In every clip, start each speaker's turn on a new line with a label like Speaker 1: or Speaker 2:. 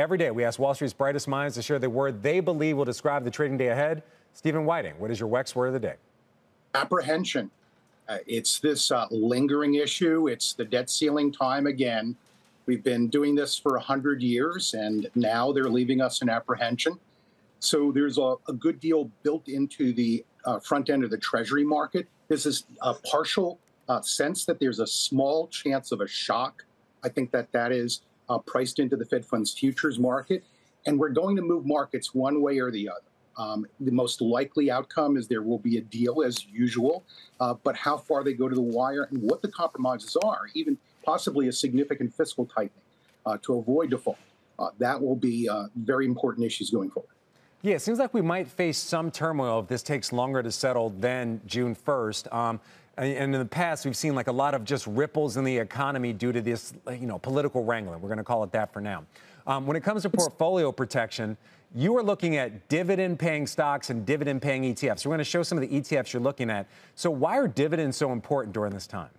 Speaker 1: every day, we ask Wall Street's brightest minds to share the word they believe will describe the trading day ahead. Steven Wieting, what is your WEX word of the day?
Speaker 2: Apprehension. Uh, it's this uh, lingering issue. It's the debt ceiling time again. We've been doing this for 100 years, and now they're leaving us in apprehension. So there's a, a good deal built into the uh, front end of the Treasury market. This is a partial uh, sense that there's a small chance of a shock. I think that that is uh, priced into the Fed funds futures market. And we're going to move markets one way or the other. Um, the most likely outcome is there will be a deal as usual, uh, but how far they go to the wire and what the compromises are, even possibly a significant fiscal tightening uh, to avoid default, uh, that will be uh, very important issues going forward.
Speaker 1: Yeah, it seems like we might face some turmoil if this takes longer to settle than June 1st. Um, and in the past, we've seen like a lot of just ripples in the economy due to this, you know, political wrangling. We're going to call it that for now. Um, when it comes to portfolio protection, you are looking at dividend paying stocks and dividend paying ETFs. We're going to show some of the ETFs you're looking at. So, why are dividends so important during this time?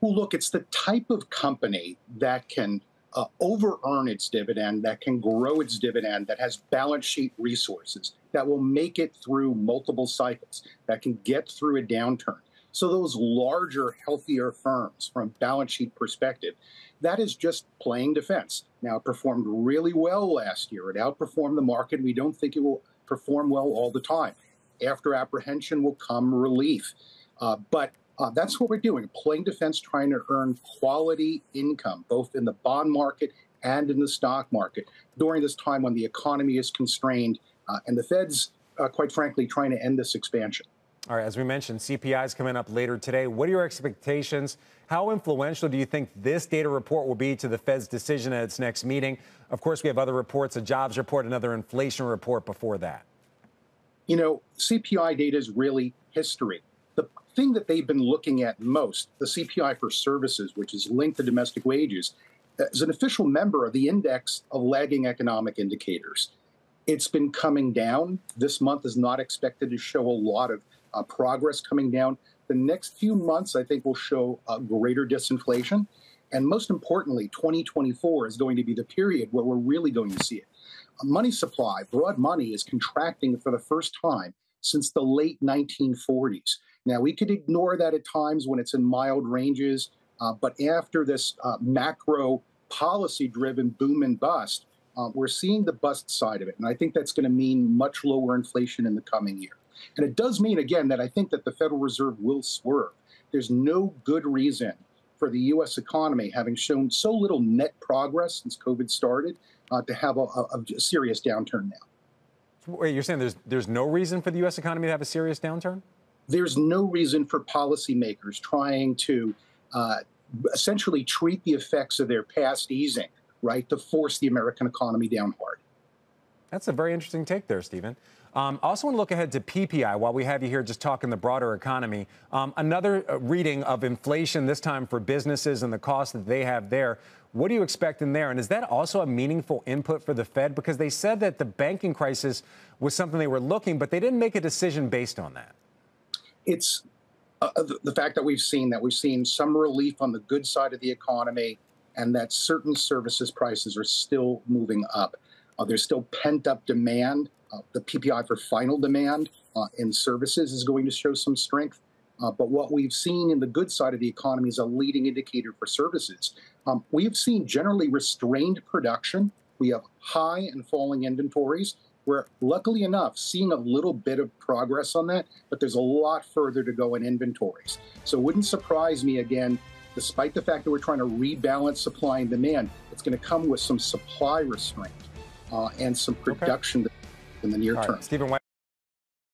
Speaker 2: Well, look, it's the type of company that can uh, over earn its dividend, that can grow its dividend, that has balance sheet resources, that will make it through multiple cycles, that can get through a downturn. So those larger, healthier firms from balance sheet perspective, that is just playing defense. Now, it performed really well last year. It outperformed the market. We don't think it will perform well all the time. After apprehension will come relief. Uh, but uh, that's what we're doing, playing defense, trying to earn quality income, both in the bond market and in the stock market during this time when the economy is constrained uh, and the Fed's, uh, quite frankly, trying to end this expansion.
Speaker 1: All right, as we mentioned, CPI is coming up later today. What are your expectations? How influential do you think this data report will be to the Fed's decision at its next meeting? Of course, we have other reports, a jobs report, another inflation report before that.
Speaker 2: You know, CPI data is really history. The thing that they've been looking at most, the CPI for services, which is linked to domestic wages, uh, is an official member of the index of lagging economic indicators. It's been coming down. This month is not expected to show a lot of uh, progress coming down. The next few months, I think, will show uh, greater disinflation. And most importantly, 2024 is going to be the period where we're really going to see it. Money supply, broad money, is contracting for the first time since the late 1940s. Now, we could ignore that at times when it's in mild ranges, uh, but after this uh, macro policy driven boom and bust, uh, we're seeing the bust side of it. And I think that's going to mean much lower inflation in the coming year. And it does mean, again, that I think that the Federal Reserve will swerve. There's no good reason for the U.S. economy, having shown so little net progress since COVID started, uh, to have a, a, a, serious downturn now.
Speaker 1: Wait, you're saying there's there's no reason for the U.S. economy to have a serious downturn?
Speaker 2: There's no reason for policymakers trying to uh, essentially treat the effects of their past easing, right, to force the American economy down hard.
Speaker 1: That's a very interesting take there, Steven. Um, I also want to look ahead to PPI while we have you here just talking the broader economy. Um, another uh, reading of inflation, this time for businesses and the cost that they have there. What do you expect in there? And is that also a meaningful input for the Fed? Because they said that the banking crisis was something they were looking, but they didn't make a decision based on that.
Speaker 2: It's uh, uh the, fact that we've seen that we've seen some relief on the good side of the economy and that certain services prices are still moving up. Uh, there's still pent up demand the PPI for final demand uh, in services is going to show some strength. Uh, but what we've seen in the good side of the economy is a leading indicator for services. Um, we have seen generally restrained production. We have high and falling inventories. We're luckily enough seeing a little bit of progress on that, but there's a lot further to go in inventories. So it wouldn't surprise me again, despite the fact that we're trying to rebalance supply and demand, it's going to come with some supply restraint uh, and some production. Okay in the near All term. Right.
Speaker 1: Steven White